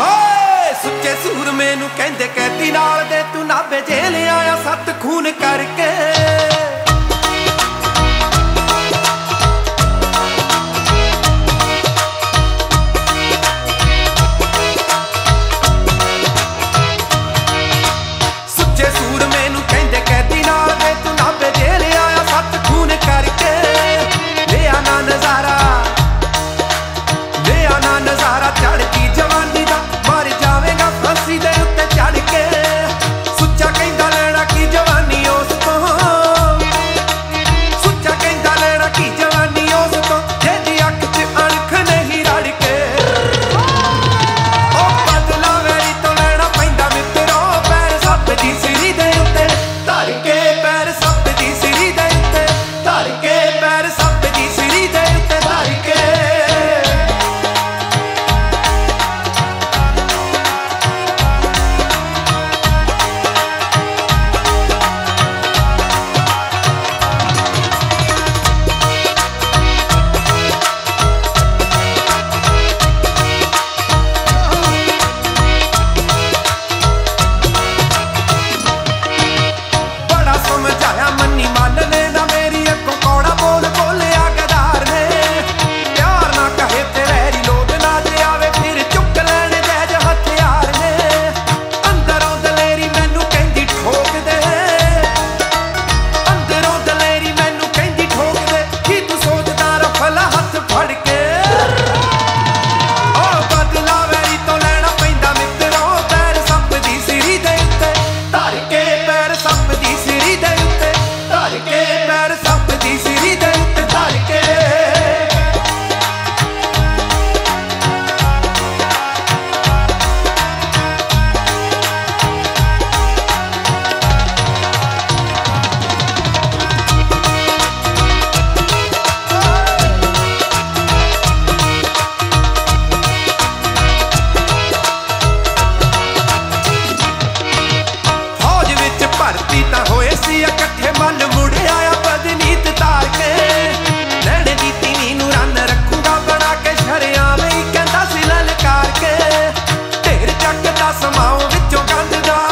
ਹਾਏ ਸੁੱਚੇ ਸੂਰਮੇ ਨੂੰ ਕਹਿੰਦੇ ਕੈਦੀ ਨਾਲ ਦੇ ਤੂੰ ਨਾਬੇ ਜੇਲ ਸਮਾਉ ਵਿੱਚੋਂ ਗੰਢ ਦਾ